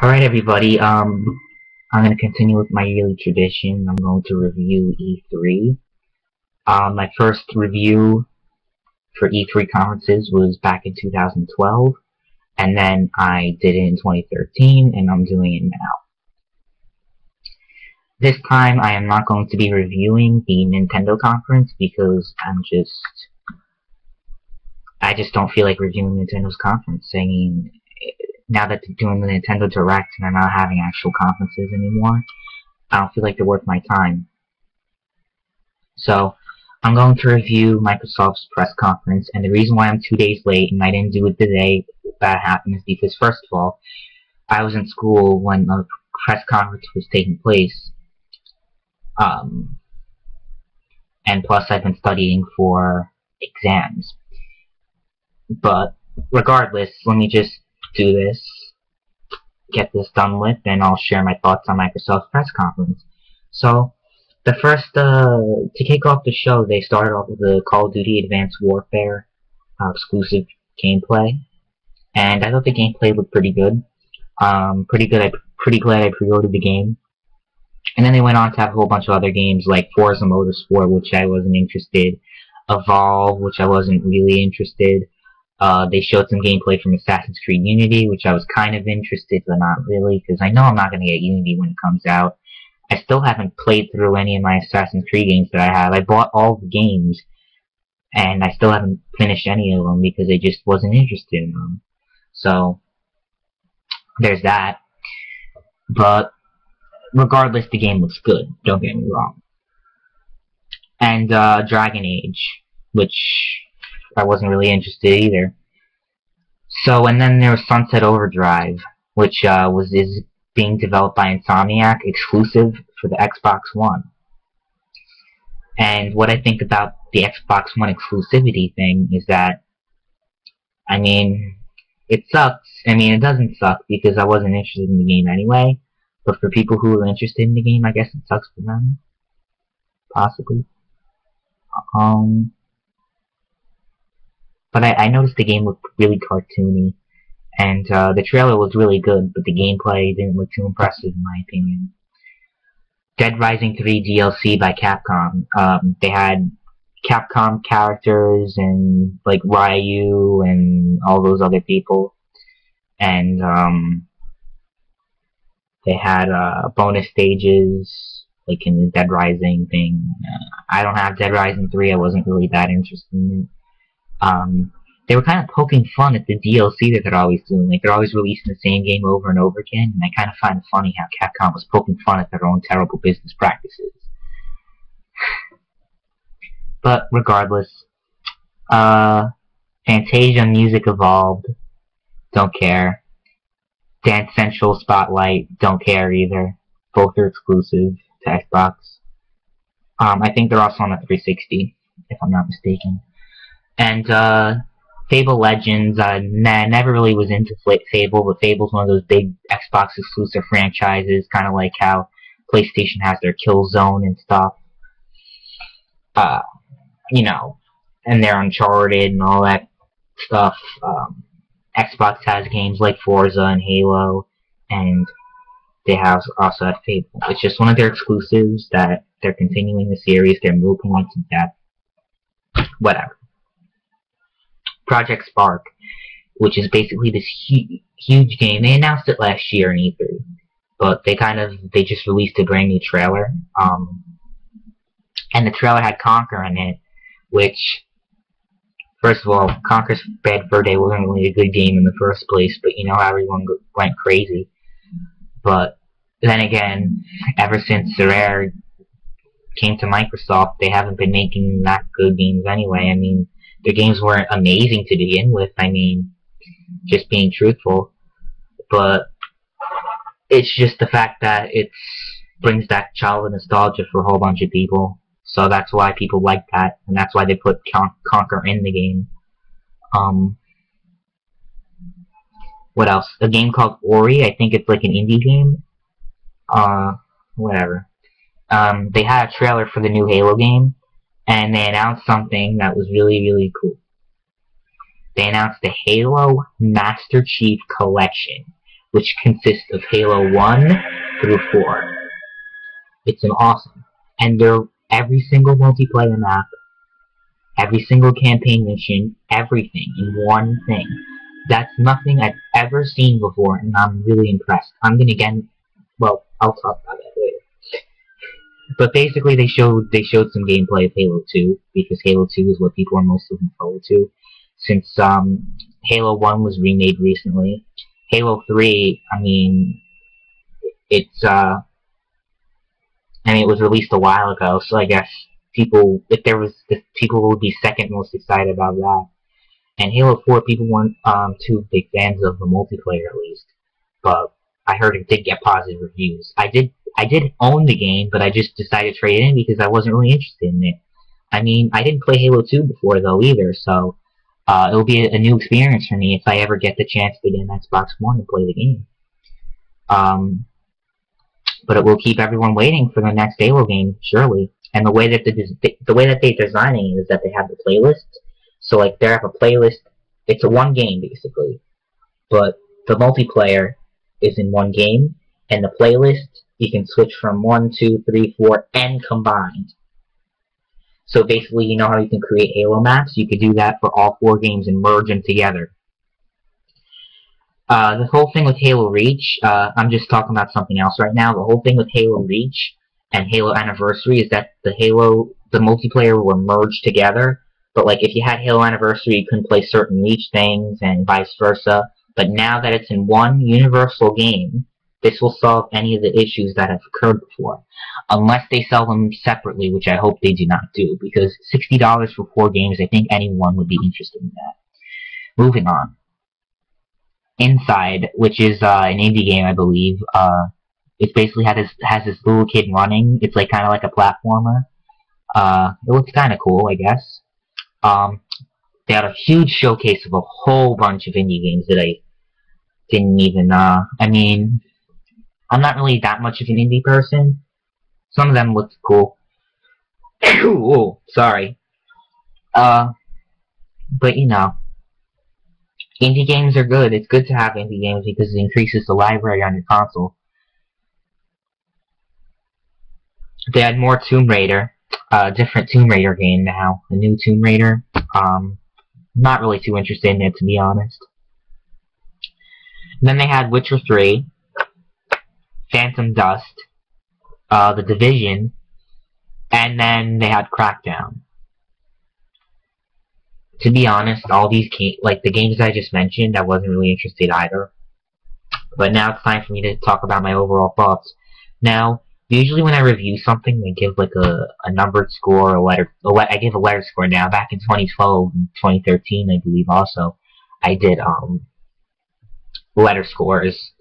Alright everybody, um, I'm going to continue with my yearly tradition. I'm going to review E3. Um, my first review for E3 conferences was back in 2012, and then I did it in 2013, and I'm doing it now. This time I am not going to be reviewing the Nintendo conference because I'm just I just don't feel like reviewing Nintendo's conference. Mean, now that they're doing the Nintendo Direct and they're not having actual conferences anymore, I don't feel like they're worth my time. So, I'm going to review Microsoft's press conference, and the reason why I'm two days late and I didn't do it the day that happened is because, first of all, I was in school when the press conference was taking place, um, and plus I've been studying for exams. But regardless, let me just do this, get this done with, and I'll share my thoughts on Microsoft's press conference. So, the first, uh, to kick off the show, they started off with the Call of Duty Advanced Warfare uh, exclusive gameplay, and I thought the gameplay looked pretty good. Um, pretty good. I pretty glad I pre-ordered the game. And then they went on to have a whole bunch of other games like Forza Motorsport, which I wasn't interested. Evolve, which I wasn't really interested. Uh, they showed some gameplay from Assassin's Creed Unity, which I was kind of interested, but not really, because I know I'm not going to get Unity when it comes out. I still haven't played through any of my Assassin's Creed games that I have. I bought all the games, and I still haven't finished any of them because I just wasn't interested in them. So, there's that. But, regardless, the game looks good. Don't get me wrong. And, uh, Dragon Age, which I wasn't really interested either. So, and then there was Sunset Overdrive, which uh, was is being developed by Insomniac, exclusive for the Xbox One. And what I think about the Xbox One exclusivity thing is that, I mean, it sucks. I mean, it doesn't suck because I wasn't interested in the game anyway. But for people who are interested in the game, I guess it sucks for them. Possibly. Um, but I, I noticed the game looked really cartoony, and uh, the trailer was really good, but the gameplay didn't look too impressive in my opinion. Dead Rising 3 DLC by Capcom. Um, they had Capcom characters and like Ryu and all those other people, and um, they had uh, bonus stages like in the Dead Rising thing. Uh, I don't have Dead Rising 3. I wasn't really that interested in it um, they were kind of poking fun at the DLC that they're always doing. Like, they're always releasing the same game over and over again, and I kind of find it funny how Capcom was poking fun at their own terrible business practices. but, regardless, uh, Fantasia Music Evolved, don't care. Dance Central Spotlight, don't care either. Both are exclusive to Xbox. Um, I think they're also on the 360, if I'm not mistaken. And uh, Fable Legends, uh, nah, never really was into Fable, but Fable's one of those big Xbox exclusive franchises, kind of like how PlayStation has their Killzone and stuff. Uh, you know, and they're Uncharted and all that stuff. Um, Xbox has games like Forza and Halo, and they have also have Fable. It's just one of their exclusives that they're continuing the series. They're moving on to death. Whatever. Project Spark, which is basically this hu huge game. They announced it last year in E3, but they kind of they just released a brand new trailer. Um, and the trailer had Conker in it, which first of all, Conker's Bad Fur Day wasn't really a good game in the first place, but you know everyone went crazy. But then again, ever since Rare came to Microsoft, they haven't been making that good games anyway. I mean, the games weren't amazing to begin with. I mean, just being truthful, but it's just the fact that it brings back childhood nostalgia for a whole bunch of people. So that's why people like that, and that's why they put Con Conker in the game. Um, what else? A game called Ori. I think it's like an indie game. Uh, whatever. Um, they had a trailer for the new Halo game, and they announced something that was really, really cool. They announced the Halo Master Chief Collection, which consists of Halo 1 through 4. It's an awesome. And they're every single multiplayer map, every single campaign mission, everything in one thing. That's nothing I've ever seen before, and I'm really impressed. I'm gonna get, well, I'll talk about later. But basically, they showed they showed some gameplay of Halo 2 because Halo 2 is what people are most looking forward to. Since um, Halo 1 was remade recently, Halo 3, I mean, it's uh, I mean, it was released a while ago, so I guess people, if there was, if people would be second most excited about that. And Halo 4, people weren't um, too big fans of the multiplayer at least, but I heard it did get positive reviews. I did, I did own the game, but I just decided to trade it in because I wasn't really interested in it. I mean, I didn't play Halo 2 before though either, so uh, it'll be a, a, new experience for me if I ever get the chance to get an Xbox One and play the game. Um, but it will keep everyone waiting for the next Halo game, surely. And the way that the the way that they're designing it is that they have the playlist. So like they have a playlist. It's a one game basically, but the multiplayer is in one game, and the playlist you can switch from one, two, three, four, and combined. So basically, you know how you can create Halo maps? You could do that for all four games and merge them together. Uh, the whole thing with Halo Reach, uh, I'm just talking about something else right now. The whole thing with Halo Reach and Halo Anniversary is that the Halo, the multiplayer were merged together. But like, if you had Halo Anniversary, you couldn't play certain Reach things and vice versa. But now that it's in one universal game, this will solve any of the issues that have occurred before. Unless they sell them separately, which I hope they do not do, because $60 for four games, I think anyone would be interested in that. Moving on. Inside, which is uh, an indie game, I believe. Uh, it basically has this, has this little kid running. It's like kind of like a platformer. Uh, it looks kind of cool, I guess. Um, they had a huge showcase of a whole bunch of indie games that I didn't even, uh, I mean, I'm not really that much of an indie person. Some of them looked cool. Ooh, sorry. Uh, but you know, Indie games are good. It's good to have indie games because it increases the library on your console. They had more Tomb Raider, a uh, different Tomb Raider game now, a new Tomb Raider. Um, not really too interested in it to be honest. And then they had Witcher 3, Phantom Dust, uh, The Division, and then they had Crackdown to be honest, all these like the games I just mentioned, I wasn't really interested either. But now it's time for me to talk about my overall thoughts. Now, usually when I review something, I give like a, a numbered score, a letter. A le I give a letter score. Now, back in 2012 and 2013, I believe also, I did um letter scores.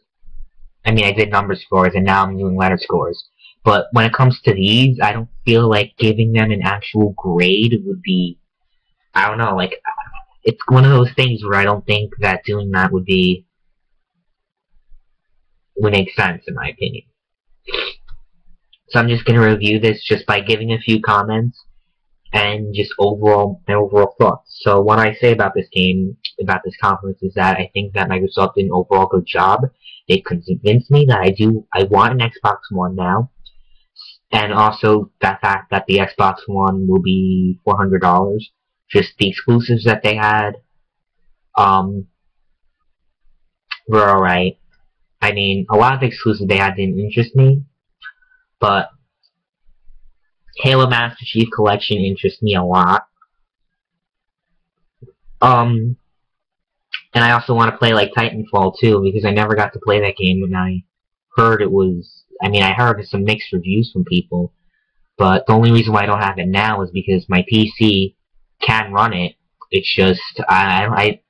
I mean, I did number scores, and now I'm doing letter scores. But when it comes to these, I don't feel like giving them an actual grade would be I don't know, like, it's one of those things where I don't think that doing that would be, would make sense, in my opinion. So I'm just going to review this just by giving a few comments and just overall my overall thoughts. So what I say about this game, about this conference, is that I think that Microsoft did an overall good job. They convinced me that I do, I want an Xbox One now, and also the fact that the Xbox One will be $400 just the exclusives that they had um, were alright. I mean, a lot of the exclusives they had didn't interest me, but Halo Master Chief Collection interests me a lot. Um, and I also want to play like Titanfall too because I never got to play that game and I heard it was. I mean, I heard some mixed reviews from people, but the only reason why I don't have it now is because my PC can run it. It's just I I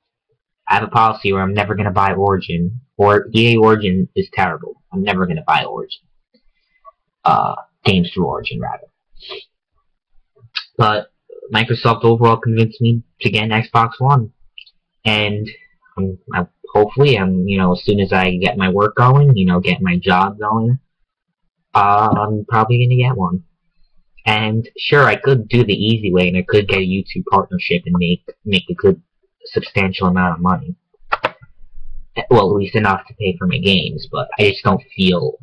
I have a policy where I'm never gonna buy Origin or EA Origin is terrible. I'm never gonna buy Origin. Uh, games through Origin rather. But Microsoft overall convinced me to get an Xbox One, and I'm, I'm hopefully I'm you know as soon as I get my work going, you know, get my job going, uh, I'm probably gonna get one. And sure, I could do the easy way, and I could get a YouTube partnership and make make a good substantial amount of money. well, at least enough to pay for my games, but I just don't feel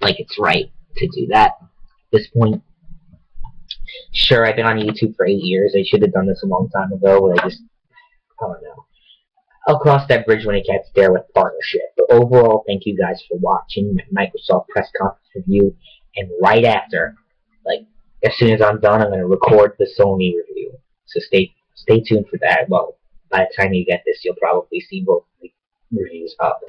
like it's right to do that at this point. Sure, I've been on YouTube for eight years. I should have done this a long time ago, but I just, I. I'll cross that bridge when it gets there with partnership. But overall, thank you guys for watching Microsoft press conference review. And right after, like, as soon as I'm done, I'm going to record the Sony review. So stay stay tuned for that. Well, by the time you get this, you'll probably see both reviews up.